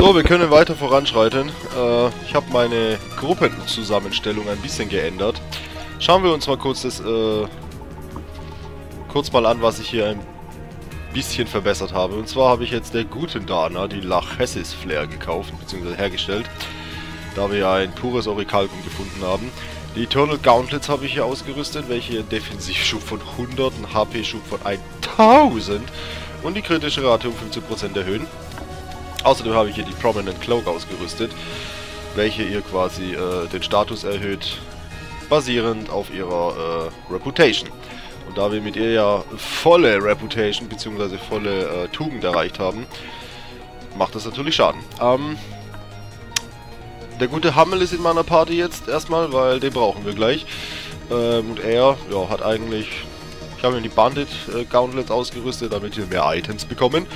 So, wir können weiter voranschreiten. Äh, ich habe meine Gruppenzusammenstellung ein bisschen geändert. Schauen wir uns mal kurz das, äh, kurz mal an, was ich hier ein bisschen verbessert habe. Und zwar habe ich jetzt der guten Dana die Lachesis Flare gekauft, bzw. hergestellt. Da wir ein pures Orikalkum gefunden haben. Die Eternal Gauntlets habe ich hier ausgerüstet, welche einen Defensivschub von 100, einen HP-Schub von 1000 und die kritische Rate um 15% erhöhen. Außerdem habe ich hier die Prominent Cloak ausgerüstet, welche ihr quasi äh, den Status erhöht, basierend auf ihrer äh, Reputation. Und da wir mit ihr ja volle Reputation bzw. volle äh, Tugend erreicht haben, macht das natürlich Schaden. Ähm, der gute Hammel ist in meiner Party jetzt erstmal, weil den brauchen wir gleich. Ähm, und er ja, hat eigentlich... Ich habe ihm die Bandit äh, ausgerüstet, damit wir mehr Items bekommen.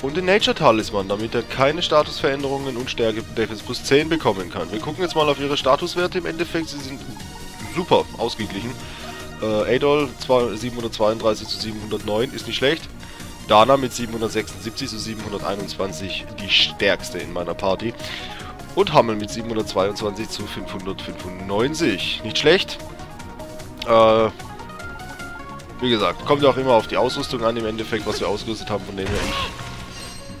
Und den Nature Talisman, damit er keine Statusveränderungen und Stärke Defense plus 10 bekommen kann. Wir gucken jetzt mal auf ihre Statuswerte. Im Endeffekt, sie sind super ausgeglichen. Äh, Adol 732 zu 709 ist nicht schlecht. Dana mit 776 zu 721 die stärkste in meiner Party. Und Hammel mit 722 zu 595. Nicht schlecht. Äh, wie gesagt, kommt ja auch immer auf die Ausrüstung an, im Endeffekt, was wir ausgerüstet haben, von dem her ich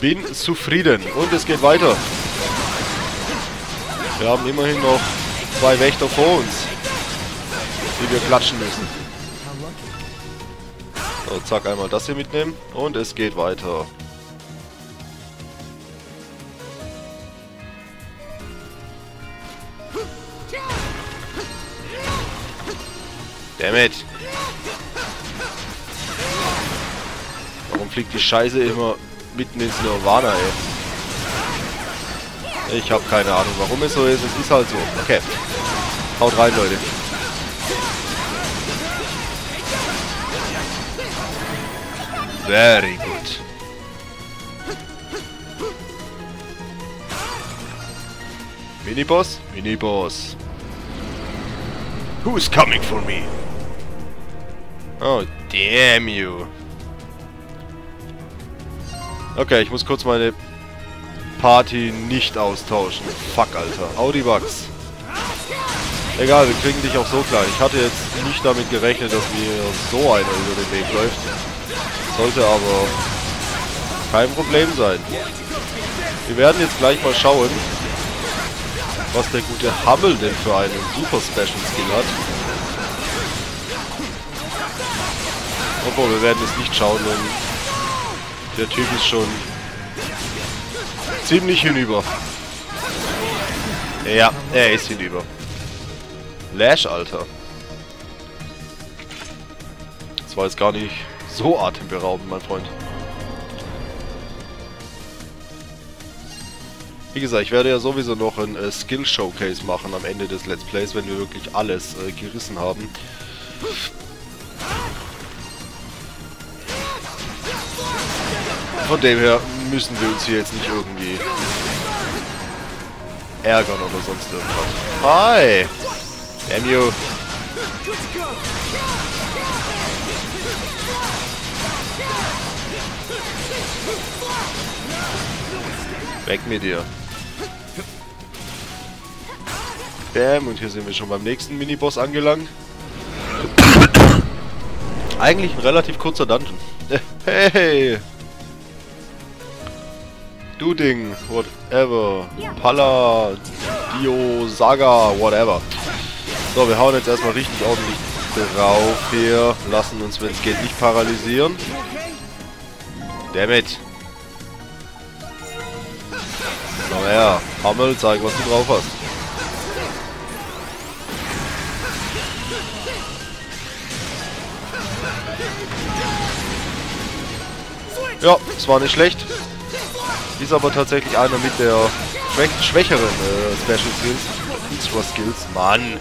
bin zufrieden. Und es geht weiter. Wir haben immerhin noch zwei Wächter vor uns, die wir klatschen müssen. So, zack, einmal das hier mitnehmen. Und es geht weiter. Dammit! Warum fliegt die Scheiße immer mitten ins Nirvana, ey. Ich habe keine Ahnung, warum es so ist. Es ist halt so. Okay. Haut rein, Leute. Very good. Miniboss? Miniboss. Who's coming for me? Oh, damn you. Okay, ich muss kurz meine Party nicht austauschen. Fuck, Alter. Audi Bugs. Egal, wir kriegen dich auch so klar. Ich hatte jetzt nicht damit gerechnet, dass mir so einer über den Weg läuft. Sollte aber kein Problem sein. Wir werden jetzt gleich mal schauen, was der gute Hummel denn für einen Super Special Skill hat. Obwohl, wir werden es nicht schauen, denn der Typ ist schon ziemlich hinüber. Ja, er ist hinüber. Lash, Alter. Das war jetzt gar nicht so atemberaubend, mein Freund. Wie gesagt, ich werde ja sowieso noch ein äh, Skill Showcase machen am Ende des Let's Plays, wenn wir wirklich alles äh, gerissen haben. Von dem her müssen wir uns hier jetzt nicht irgendwie ärgern oder sonst irgendwas. Hi! Damn you! Weg mit dir. Bam, und hier sind wir schon beim nächsten Miniboss angelangt. Eigentlich ein relativ kurzer Dungeon. Hey! Duding, whatever. Pala, Dio, Saga, whatever. So, wir hauen jetzt erstmal richtig ordentlich drauf hier. Lassen uns, wenn es geht, nicht paralysieren. Dammit. Na ja, Hammel, zeig, was du drauf hast. Ja, es war nicht schlecht. Ist aber tatsächlich einer mit der schwäch schwächeren äh, Special Skills. Extra Skills. Mann!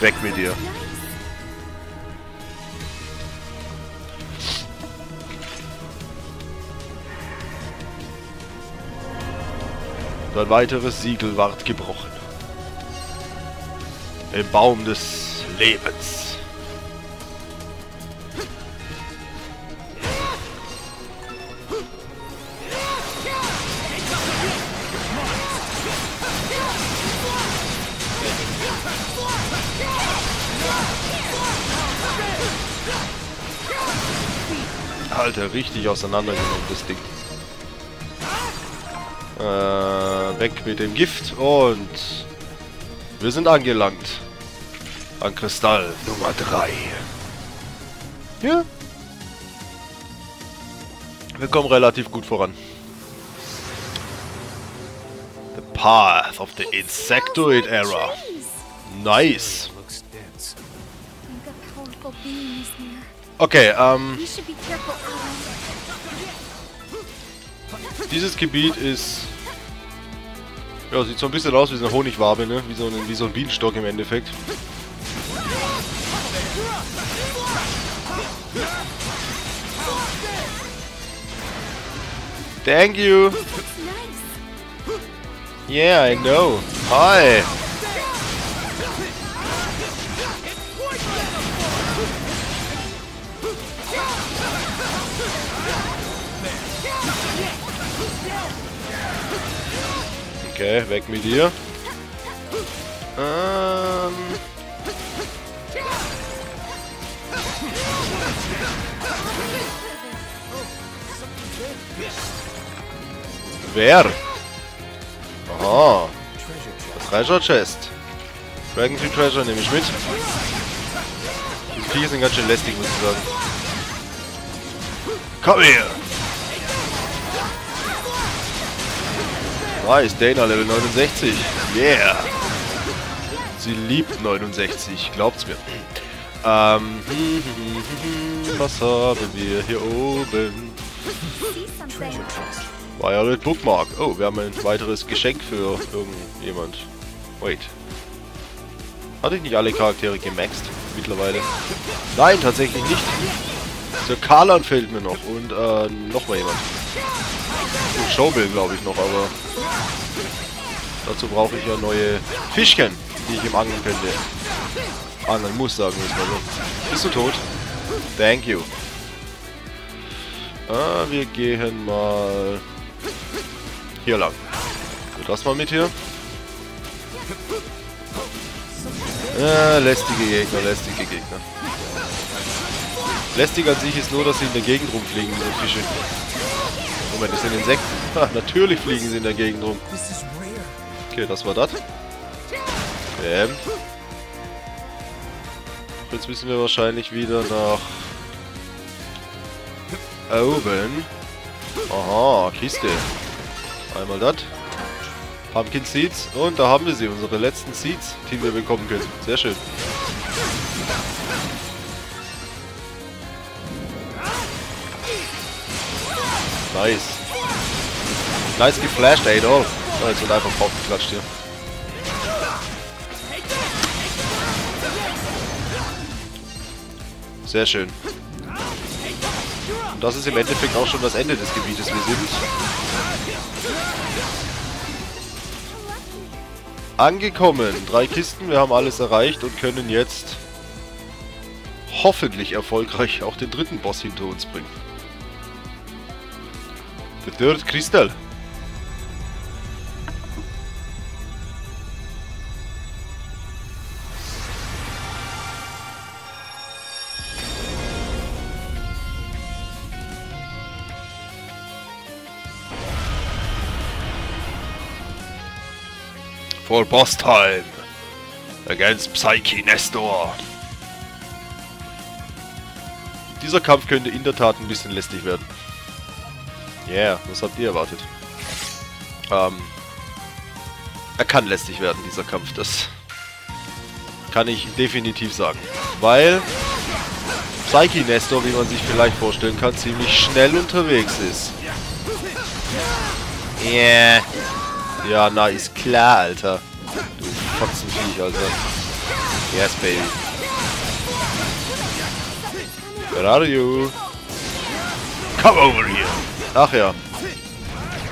Weg mit dir. Und ein weiteres Siegel ward gebrochen. Im Baum des Lebens. Alter, richtig auseinandergenommen, das Ding. Äh, weg mit dem Gift und wir sind angelangt. An Kristall Nummer 3. Ja. Wir kommen relativ gut voran. The Path of the Insectoid Era. Nice. Okay, ähm, dieses Gebiet ist... Ja, sieht so ein bisschen aus wie so eine Honigwabe, ne? Wie so ein, wie so ein Bienenstock im Endeffekt. Thank you. Yeah, I know. Hi. Okay, weg mit dir. Ähm. Wer? Aha. Treasure Chest. Dragon Tree Treasure nehme ich mit. Die Viecher sind ganz schön lästig, muss ich sagen. Komm her! Nice, Dana Level 69. Yeah! Sie liebt 69, glaubt's mir. Ähm, was haben wir hier oben? Violet Bookmark. Oh, wir haben ein weiteres Geschenk für irgendjemand. Wait. Hatte ich nicht alle Charaktere gemaxt mittlerweile? Nein, tatsächlich nicht. Sir Karlan fehlt mir noch und äh, noch mal jemand. Und Showbill glaube ich noch, aber dazu brauche ich ja neue Fischchen, die ich ihm angeln könnte. Angeln muss, sagen wir so. Bist du tot? Thank you. Ah, wir gehen mal hier lang. Das mal mit hier. Äh, lästige Gegner, lästige Gegner. Lästig an sich ist nur, dass sie in der Gegend rumfliegen, diese Fische. Moment, das sind Insekten. Ha, natürlich fliegen sie in der Gegend rum. Okay, das war das. Bam. Jetzt müssen wir wahrscheinlich wieder nach oben. Aha, Kiste. Einmal das. Pumpkin Seeds. Und da haben wir sie, unsere letzten Seeds, die wir bekommen können. Sehr schön. Nice. Nice geflasht, ey, doch. Oh, jetzt wird einfach draufgeklatscht hier. Sehr schön. Und das ist im Endeffekt auch schon das Ende des Gebietes. Wir sind angekommen. Drei Kisten, wir haben alles erreicht und können jetzt hoffentlich erfolgreich auch den dritten Boss hinter uns bringen. The Third Crystal. For boss time. Against Psyche Nestor. Dieser Kampf könnte in der Tat ein bisschen lästig werden. Yeah, was habt ihr erwartet? Ähm, er kann lästig werden, dieser Kampf. Das kann ich definitiv sagen. Weil Psyche Nestor, wie man sich vielleicht vorstellen kann, ziemlich schnell unterwegs ist. Yeah. Ja, na, ist klar, Alter. Du Fotzenviech, Alter. Yes, baby. Where are you? Come over here. Ach ja.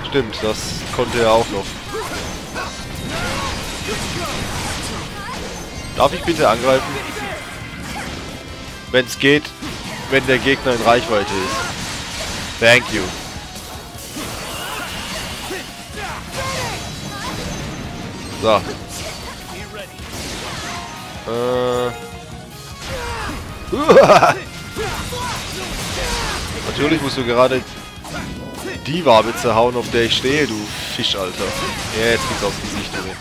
Stimmt, das konnte er auch noch. Darf ich bitte angreifen? Wenn es geht, wenn der Gegner in Reichweite ist. Thank you. So. Äh. Natürlich musst du gerade die Wabe zerhauen, auf der ich stehe, du Fisch, Alter. Ja, jetzt geht's aufs Gesicht, Junge.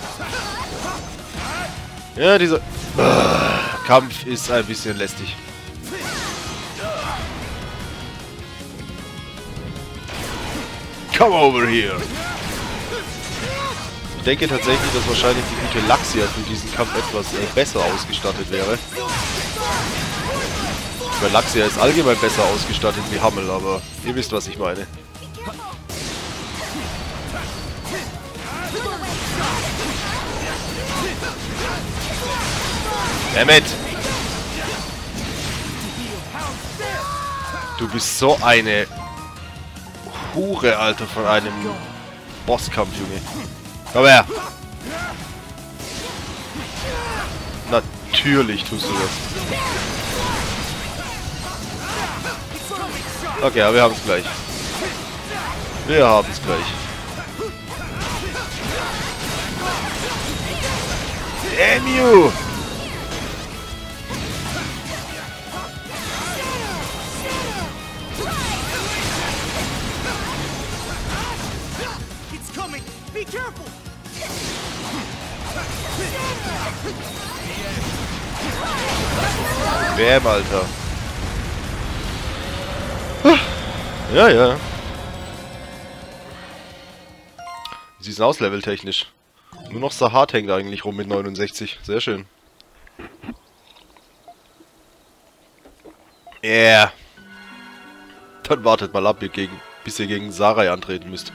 Ja, dieser Kampf ist ein bisschen lästig. Come over here! Ich denke tatsächlich, dass wahrscheinlich die gute Laxia für diesen Kampf etwas äh, besser ausgestattet wäre. Weil Laxia ist allgemein besser ausgestattet wie Hammel, aber ihr wisst, was ich meine. Dammit! Du bist so eine Hure, Alter, von einem Bosskampf, Junge. Komm her! Natürlich tust du das. Okay, aber wir haben es gleich. Wir haben es gleich. Damn you! It's coming! Be careful! Bam, Alter. Ja, ja. Wie sieht's denn aus, leveltechnisch? Nur noch Sahat hängt eigentlich rum mit 69. Sehr schön. Yeah. Dann wartet mal ab, bis ihr gegen Sarai antreten müsst.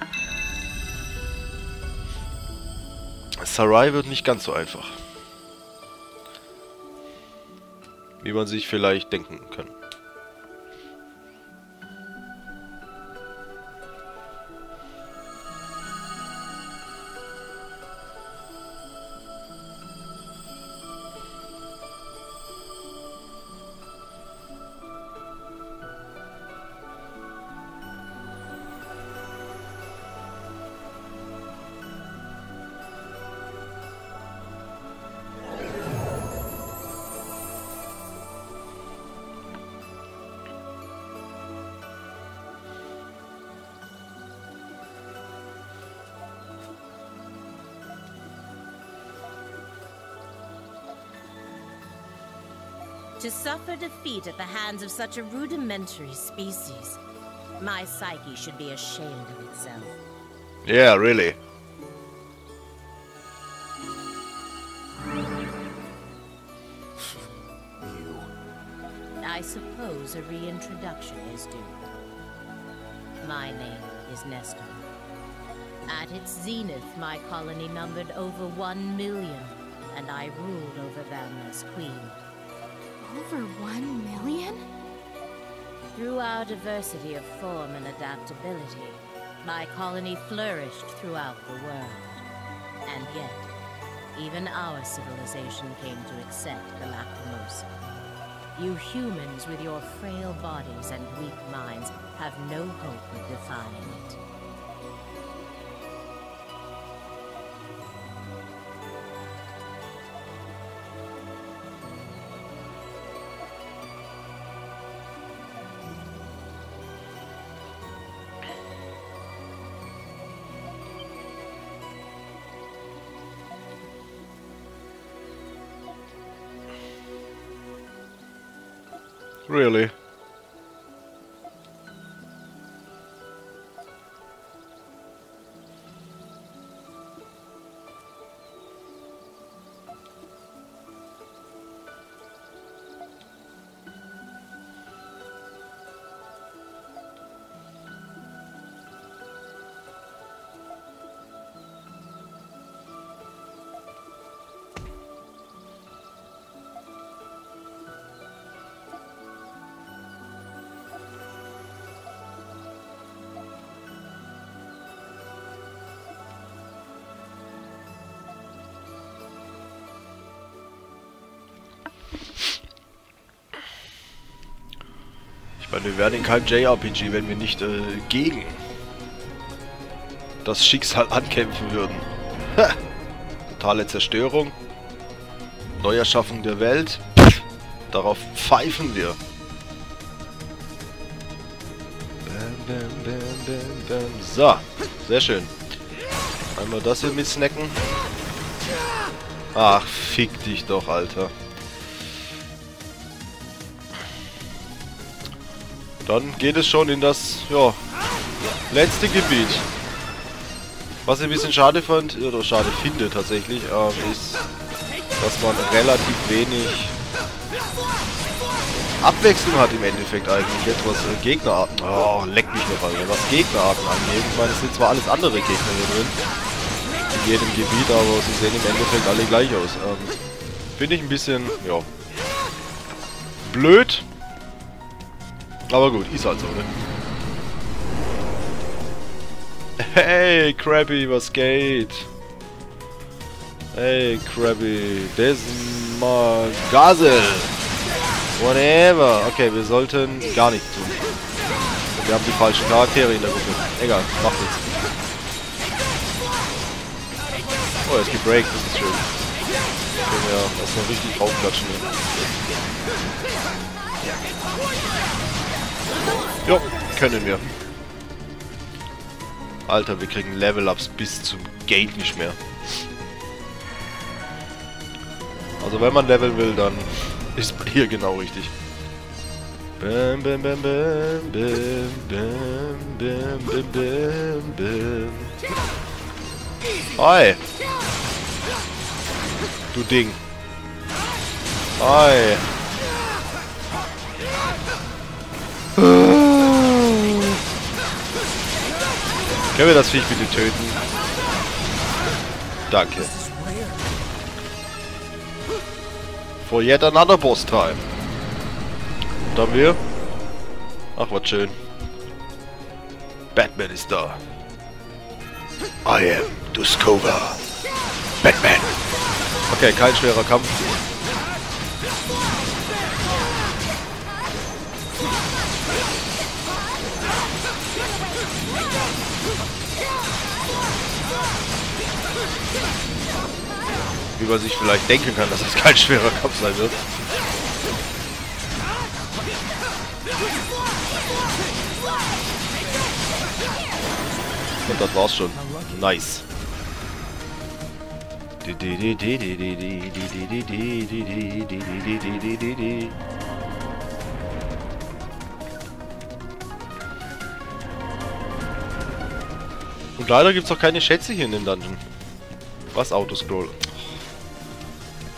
Sarai wird nicht ganz so einfach. Wie man sich vielleicht denken kann. Suffer defeat at the hands of such a rudimentary species. My psyche should be ashamed of itself. Yeah, really. I suppose a reintroduction is due. My name is Nestor. At its zenith, my colony numbered over one million, and I ruled over them as queen. Over one million? Through our diversity of form and adaptability, my colony flourished throughout the world. And yet, even our civilization came to accept the Lacrimosa. You humans with your frail bodies and weak minds have no hope of defying it. Really. Wir wären in keinem JRPG, wenn wir nicht äh, gegen das Schicksal ankämpfen würden. Ha! Totale Zerstörung. Neuerschaffung der Welt. Pff, darauf pfeifen wir. bam, bam. So, sehr schön. Einmal das hier mit snacken. Ach, fick dich doch, Alter. Dann geht es schon in das, ja, letzte Gebiet. Was ich ein bisschen schade fand, oder schade finde tatsächlich, ähm, ist, dass man relativ wenig Abwechslung hat im Endeffekt eigentlich. Jetzt was äh, Gegnerarten, oh, leck mich noch mal, was Gegnerarten angeht. Ich meine, es sind zwar alles andere Gegner hier drin, in jedem Gebiet, aber sie sehen im Endeffekt alle gleich aus. Ähm, finde ich ein bisschen, ja, blöd. Aber gut, ist halt so, ne? Hey, Krabby, was geht? Hey, Krabby, Desmagasel. Whatever. Okay, wir sollten gar nichts tun. Wir haben die falschen Charaktere in der Gruppe. Egal, macht nichts. Oh, jetzt gebreakt, das ist schön. Können wir erstmal richtig draufklatschen hier. Jo, können wir. Alter, wir kriegen Level-Ups bis zum Gate nicht mehr. Also wenn man leveln will, dann ist man hier genau richtig. Bam, bam, bam, bam, bam, bam, bam, bam, bam. Hi! Du Ding. Hi! Können wir das Viech bitte töten? Danke. For yet another boss time. Und haben wir... Ach, was schön. Batman ist da. I am Duskova. Batman. Okay, kein schwerer Kampf. Wie man sich vielleicht denken kann, dass es kein schwerer Kampf sein wird. Und das war's schon. Nice. Und leider gibt's auch keine Schätze hier in dem Dungeon. Was Autoscroll?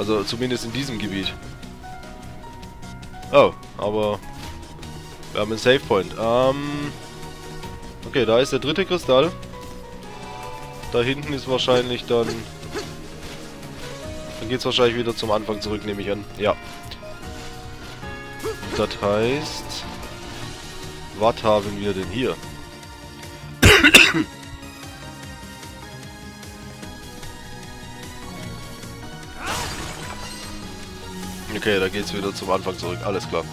Also zumindest in diesem Gebiet. Oh, aber wir haben einen Save Point. Ähm, okay, da ist der dritte Kristall. Da hinten ist wahrscheinlich dann... Dann geht es wahrscheinlich wieder zum Anfang zurück, nehme ich an. Ja. Das heißt... Was haben wir denn hier? Okay, da geht's wieder zum Anfang zurück. Alles klar.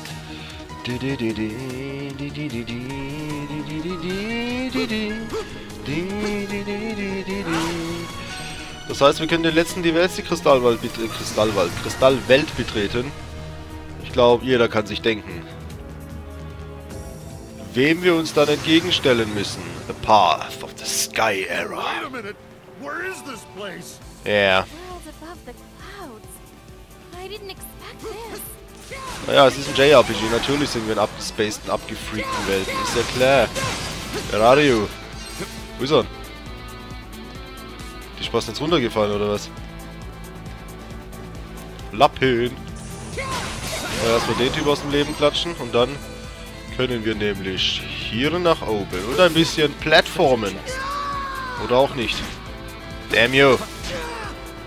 Das heißt, wir können den letzten Diversity-Kristallwald äh, Kristallwald, Kristallwelt betreten. Ich glaube, jeder kann sich denken. Wem wir uns dann entgegenstellen müssen. The Path of the Sky Era. Ja. Yeah. Naja, es ist ein JRPG. Natürlich sind wir in abgespaceden, abgefreakten Welten. Ist ja klar. Where are you? Wo ist er? Die Spaß jetzt runtergefallen, oder was? Lappen! Ja, erstmal den Typ aus dem Leben klatschen und dann können wir nämlich hier nach oben und ein bisschen Plattformen. Oder auch nicht. Damn you!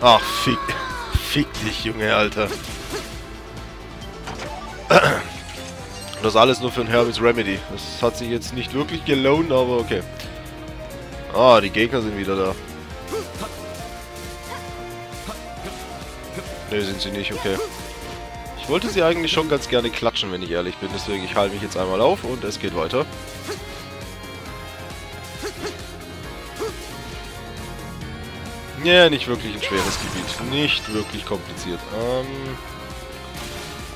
Ach, fick, fick dich, Junge, Alter. Das alles nur für ein Hermes Remedy. Das hat sich jetzt nicht wirklich gelohnt, aber okay. Ah, die Gegner sind wieder da. Ne, sind sie nicht, okay. Ich wollte sie eigentlich schon ganz gerne klatschen, wenn ich ehrlich bin. Deswegen, ich halte mich jetzt einmal auf und es geht weiter. Ja, nicht wirklich ein schweres Gebiet. Nicht wirklich kompliziert. Ähm...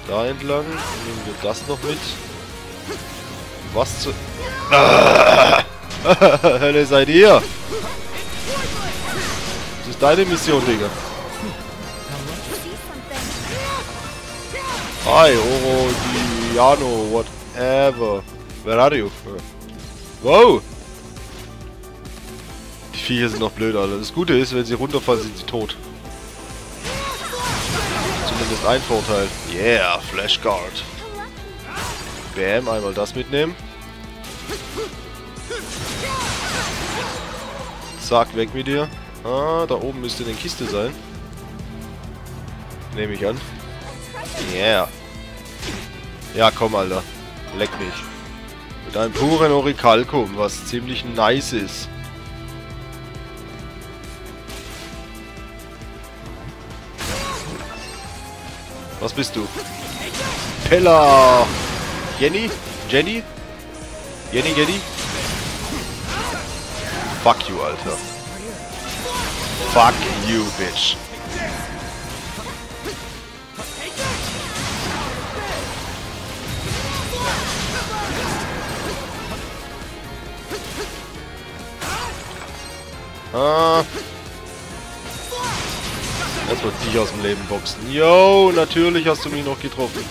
Da entlang. Nehmen wir das noch mit. Was zu... Ah! Hölle seid ihr? Das ist deine Mission, Digga. Hi, Oro, Diano, whatever. Where are you? Wow! Viecher sind noch blöd, Alter. Das Gute ist, wenn sie runterfallen, sind sie tot. Zumindest ein Vorteil. Yeah, Flashguard. Bam, einmal das mitnehmen. Zack, weg mit dir. Ah, da oben müsste eine Kiste sein. Nehme ich an. Yeah. Ja, komm, Alter. Leck mich. Mit einem puren Orichalcum, was ziemlich nice ist. Was bist du? Pella! Jenny? Jenny? Jenny, Jenny? Fuck you, Alter. Fuck you, bitch. Ah. Erstmal dich aus dem Leben boxen. Yo, natürlich hast du mich noch getroffen.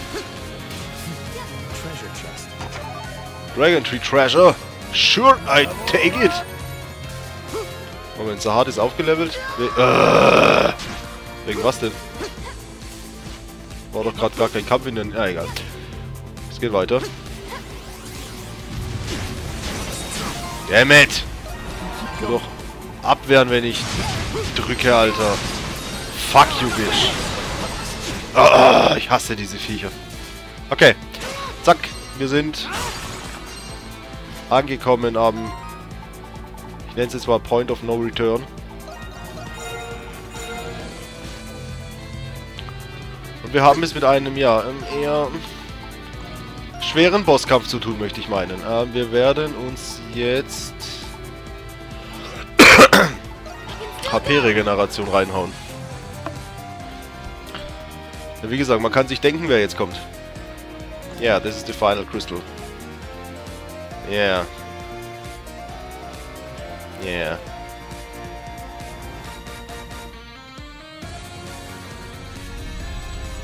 Dragon Tree Treasure. Sure, I take it. Moment, Sahad ist aufgelevelt. We äh, wegen was denn? War doch gerade gar kein Kampf in den... Ja, egal. Es geht weiter. Damn it! Doch abwehren, wenn ich drücke, Alter. Fuck you, bitch. Ah, ich hasse diese Viecher. Okay. Zack. Wir sind angekommen am... Ich nenne es jetzt mal Point of No Return. Und wir haben es mit einem, ja, ähm, eher schweren Bosskampf zu tun, möchte ich meinen. Ähm, wir werden uns jetzt HP-Regeneration reinhauen. Ja, wie gesagt, man kann sich denken, wer jetzt kommt. Yeah, this is the final crystal. Yeah. Yeah.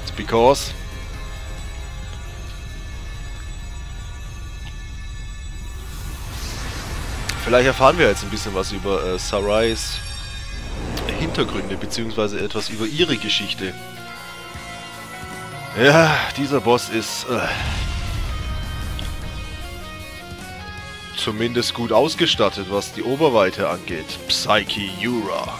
It's because... Vielleicht erfahren wir jetzt ein bisschen was über äh, Sarais Hintergründe, beziehungsweise etwas über ihre Geschichte. Ja, dieser Boss ist äh, zumindest gut ausgestattet, was die Oberweite angeht. Psyche Ura.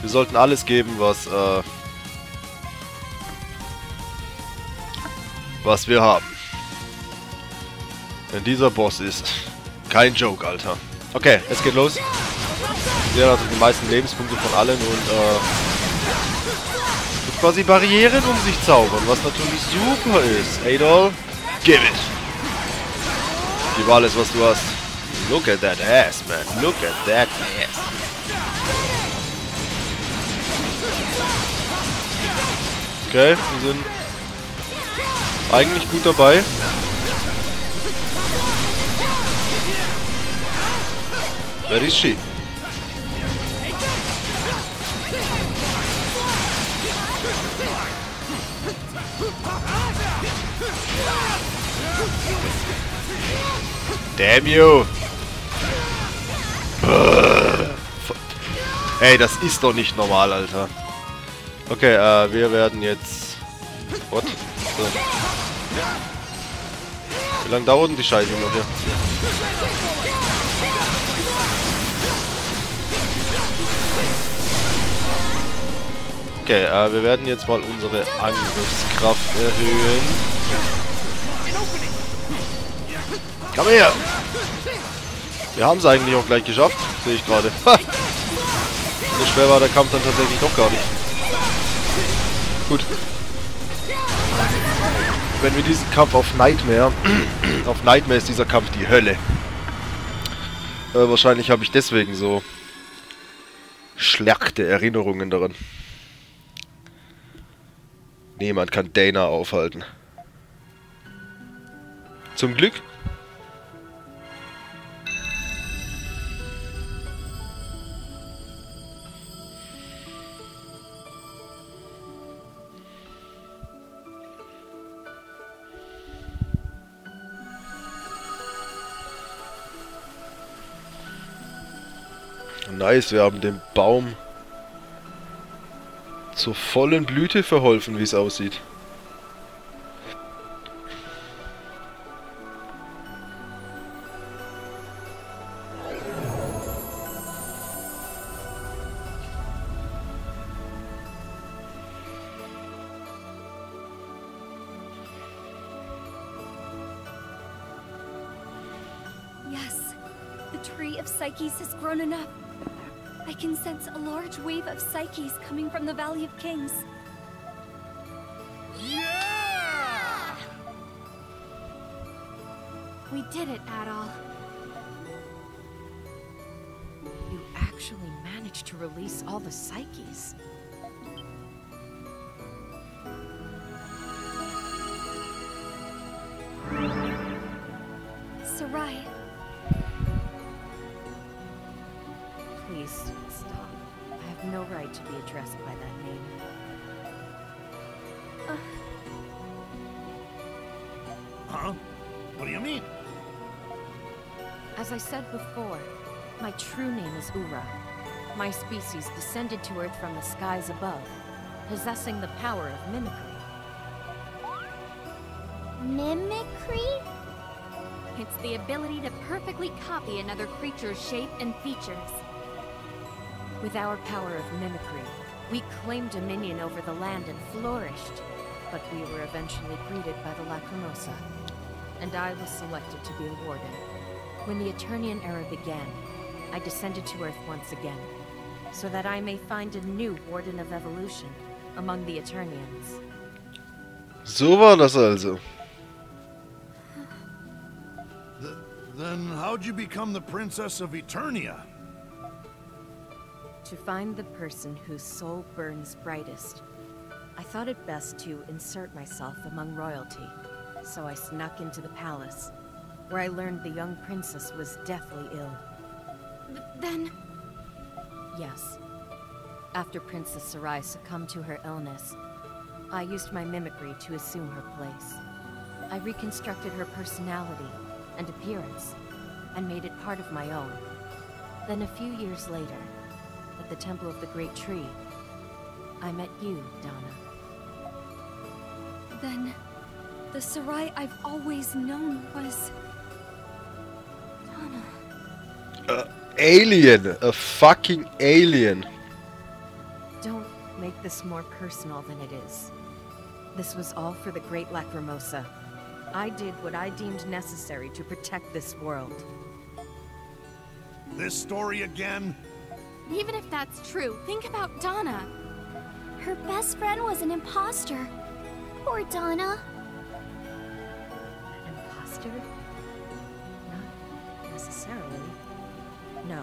Wir sollten alles geben, was äh, was wir haben. Denn dieser Boss ist kein Joke, Alter. Okay, es geht los. Der hat die meisten Lebenspunkte von allen und äh, quasi Barrieren um sich zaubern, was natürlich super ist. Adol, give it. Gib alles, was du hast. Look at that ass, man. Look at that ass. Okay, wir sind eigentlich gut dabei. Where is she? Damn you! Ey, das ist doch nicht normal, Alter. Okay, äh, wir werden jetzt... What? So. Wie lange dauert denn die Scheiße noch hier? Okay, äh, wir werden jetzt mal unsere Angriffskraft erhöhen. Komm her! Wir haben es eigentlich auch gleich geschafft, sehe ich gerade. so schwer war der Kampf dann tatsächlich doch gar nicht. Gut. Wenn wir diesen Kampf auf Nightmare... auf Nightmare ist dieser Kampf die Hölle. Äh, wahrscheinlich habe ich deswegen so... schlechte Erinnerungen daran. Niemand kann Dana aufhalten. Zum Glück. Nice, wir haben dem Baum zur vollen Blüte verholfen, wie es aussieht. Wave of Psyches coming from the Valley of Kings. Yeah! We did it, Adol. You actually managed to release all the psyches. True name is Ura. My species descended to Earth from the skies above, possessing the power of mimicry. mimicry? It's the ability to perfectly copy another creature's shape and features. With our power of mimicry, we claimed dominion over the land and flourished. But we were eventually greeted by the Lacrimosa, and I was selected to be a warden. When the Eternian era began, I descended to Earth once again, so that I may find a new Warden of Evolution among the Eternians. So war das also. Th- then how'd you become the Princess of Eternia? To find the person whose soul burns brightest, I thought it best to insert myself among royalty. So I snuck into the palace, where I learned the young princess was deathly ill. Th- then, Yes. After Princess Sarai succumbed to her illness, I used my mimicry to assume her place. I reconstructed her personality and appearance, and made it part of my own. Then a few years later, at the Temple of the Great Tree, I met you, Donna. then, the Sarai I've always known was. Donna. Uh, Alien. A fucking alien. Don't make this more personal than it is. This was all for the Great Lacrimosa. I did what I deemed necessary to protect this world. This story again? Even if that's true, think about Donna. Her best friend was an imposter. Poor Donna. An imposter? Not necessarily. No,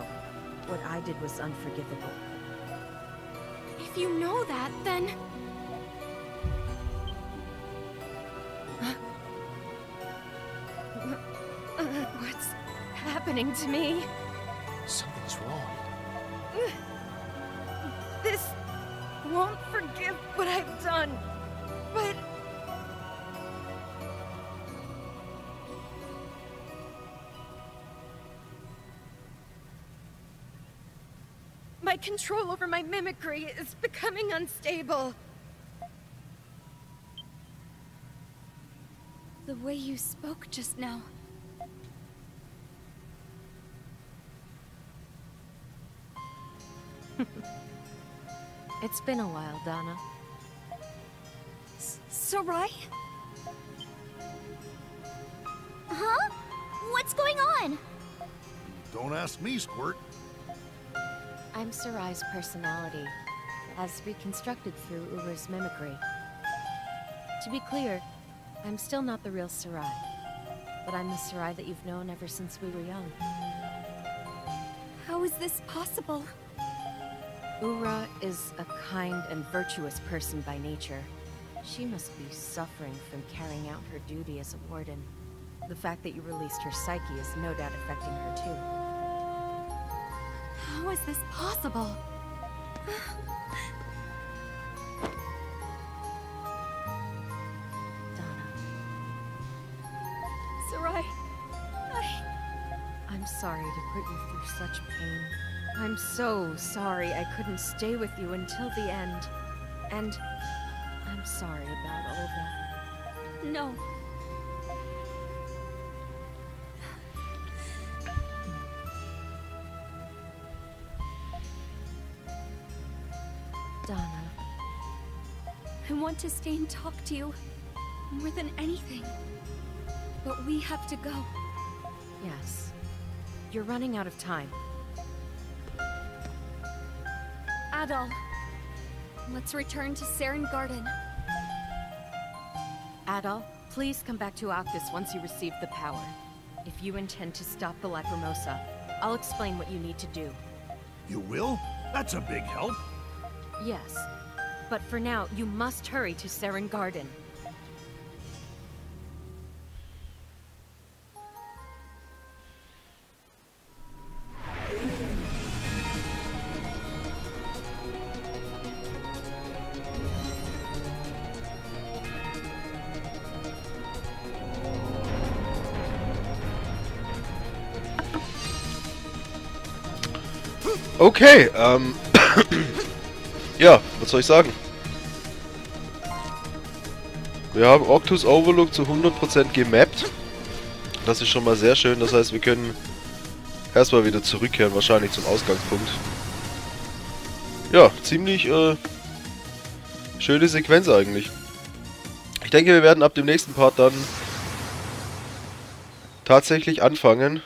what I did was unforgivable. If you know that, then. Uh, what's happening to me? Control over my mimicry is becoming unstable. The way you spoke just now. It's been a while, Donna. S- Sarai? Huh? What's going on? Don't ask me, Squirt. I'm Sarai's personality, as reconstructed through Uber's mimicry. To be clear, I'm still not the real Sarai, but I'm the Sarai that you've known ever since we were young. How is this possible? Ura is a kind and virtuous person by nature. She must be suffering from carrying out her duty as a warden. The fact that you released her psyche is no doubt affecting her too. How is this possible? Donna, Sarai, I... I'm sorry to put you through such pain. I'm so sorry I couldn't stay with you until the end. And I'm sorry about Olga. No. To stay and talk to you. More than anything. But we have to go. yes. You're running out of time. Adol. Let's return to Saren Garden. Adol, please come back to Octus once you receive the power. If you intend to stop the Lacrimosa, I'll explain what you need to do. You will? That's a big help. Yes. But for now, you must hurry to Seren Garden. Okay, ähm. ja, was soll ich sagen? Wir haben Octus Overlook zu 100% gemappt. Das ist schon mal sehr schön. Das heißt, wir können erstmal wieder zurückkehren, wahrscheinlich zum Ausgangspunkt. Ja, ziemlich äh, schöne Sequenz eigentlich. Ich denke, wir werden ab dem nächsten Part dann tatsächlich anfangen,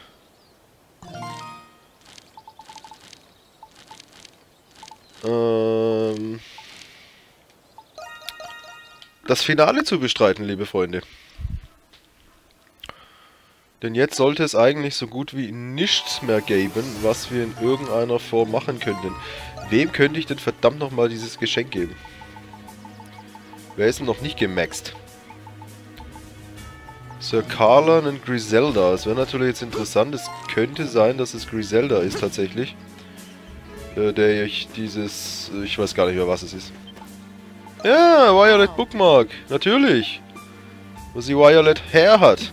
das Finale zu bestreiten, liebe Freunde. Denn jetzt sollte es eigentlich so gut wie nichts mehr geben, was wir in irgendeiner Form machen könnten. Wem könnte ich denn verdammt nochmal dieses Geschenk geben? Wer ist denn noch nicht gemaxt? Sir Carlan und Griselda. Es wäre natürlich jetzt interessant. Es könnte sein, dass es Griselda ist tatsächlich. Äh, der ich dieses... Ich weiß gar nicht mehr, was es ist. Ja, Violet Bookmark. Natürlich. Wo sie Violet Hair hat.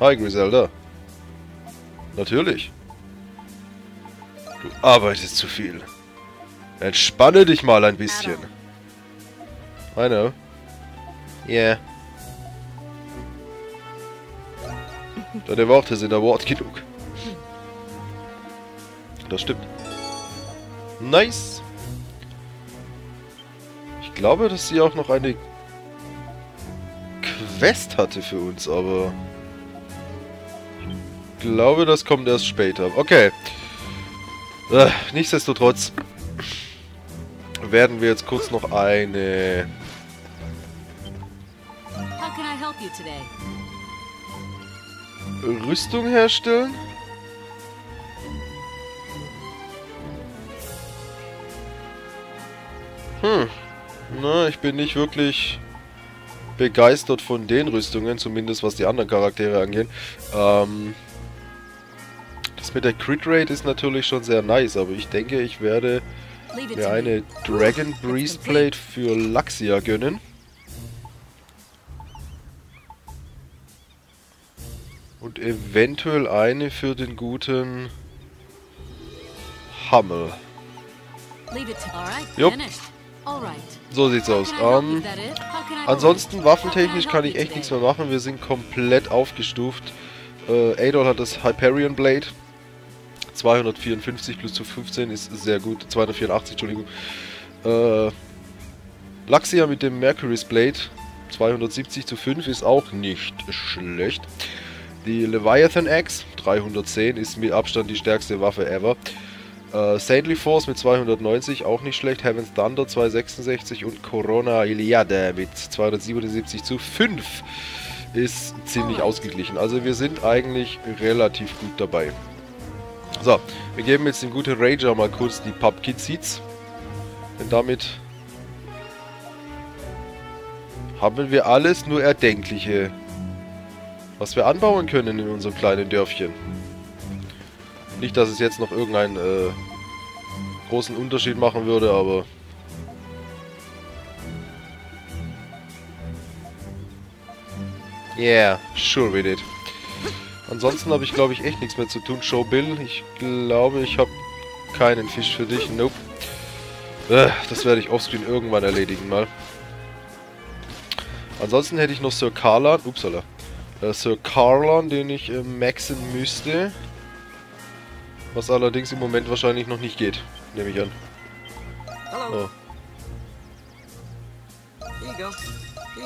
Hi, Griselda. Natürlich. Du arbeitest zu viel. Entspanne dich mal ein bisschen. I know. Yeah. Deine Worte sind Award genug. Das stimmt. Nice. Ich glaube, dass sie auch noch eine Quest hatte für uns, aber... Ich glaube, das kommt erst später. Okay. Äh, nichtsdestotrotz werden wir jetzt kurz noch eine... Rüstung herstellen. Hm. Na, ich bin nicht wirklich begeistert von den Rüstungen, zumindest was die anderen Charaktere angeht. Ähm, das mit der Crit Rate ist natürlich schon sehr nice, aber ich denke, ich werde mir eine Dragon Breastplate für Laxia gönnen. Und eventuell eine für den guten right, Jupp. So sieht's aus. Ähm, I ansonsten, waffentechnisch kann ich echt nichts mehr machen. Wir sind komplett aufgestuft. Äh, Adol hat das Hyperion Blade. 254 plus zu 15 ist sehr gut. 284, Entschuldigung. Äh, Laxia mit dem Mercury's Blade. 270 zu 5 ist auch nicht schlecht. Die Leviathan Axe 310 ist mit Abstand die stärkste Waffe ever. Äh, Saintly Force mit 290 auch nicht schlecht. Heaven's Thunder 266 und Corona Iliade mit 277 zu 5 ist ziemlich ausgeglichen. Also wir sind eigentlich relativ gut dabei. So, wir geben jetzt dem guten Ranger mal kurz die Pumpkin Seeds. Denn damit haben wir alles nur Erdenkliche was wir anbauen können in unserem kleinen Dörfchen. Nicht, dass es jetzt noch irgendeinen äh, großen Unterschied machen würde, aber... Yeah, sure we did. Ansonsten habe ich, glaube ich, echt nichts mehr zu tun. Show Bill, ich glaube, ich habe keinen Fisch für dich. Nope. Äh, das werde ich offscreen irgendwann erledigen mal. Ansonsten hätte ich noch Sir Carlan, upsala, äh, Sir Carlan, den ich äh, maxen müsste. Was allerdings im Moment wahrscheinlich noch nicht geht, nehme ich an. Oh.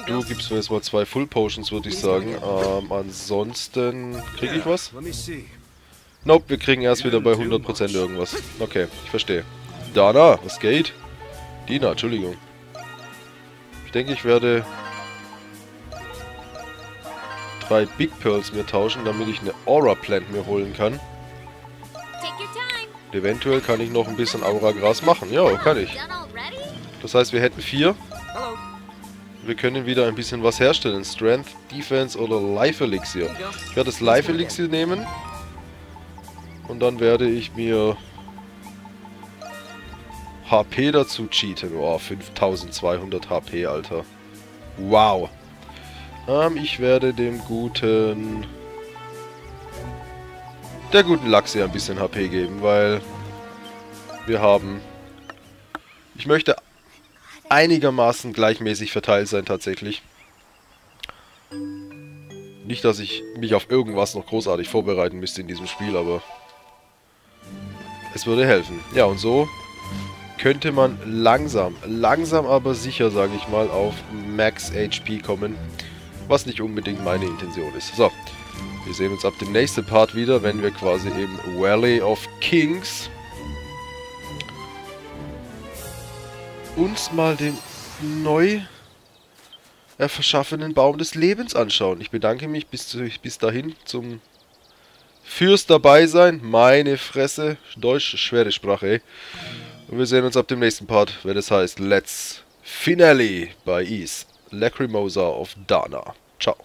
Du gibst mir jetzt mal zwei Full Potions, würde ich sagen. Ähm, ansonsten... Kriege ich was? Nope, wir kriegen erst wieder bei 100% irgendwas. Okay, ich verstehe. Dana, was geht? Dina, Entschuldigung. Ich denke, ich werde drei Big Pearls mir tauschen, damit ich eine Aura Plant mir holen kann. Und eventuell kann ich noch ein bisschen Aura Gras machen. Ja, kann ich. Das heißt, wir hätten vier. Wir können wieder ein bisschen was herstellen. Strength, Defense oder Life Elixir. Ich werde das Life Elixir nehmen. Und dann werde ich mir HP dazu cheaten. Oh, 5200 HP, Alter. Wow. Ähm, ich werde dem guten... Der guten Lachs hier ein bisschen HP geben, weil... Wir haben... Ich möchte einigermaßen gleichmäßig verteilt sein, tatsächlich. Nicht, dass ich mich auf irgendwas noch großartig vorbereiten müsste in diesem Spiel, aber... Es würde helfen. Ja, und so könnte man langsam, langsam aber sicher, sage ich mal, auf Max HP kommen. Was nicht unbedingt meine Intention ist. So, wir sehen uns ab dem nächsten Part wieder, wenn wir quasi im Valley of Kings uns mal den neu verschaffenen Baum des Lebens anschauen. Ich bedanke mich bis, bis dahin zum fürs dabei sein. Meine Fresse. Deutsch, schwere Sprache. Und wir sehen uns ab dem nächsten Part, wenn es heißt Let's Finale bei Ease. Lacrimosa of Dana. Ciao.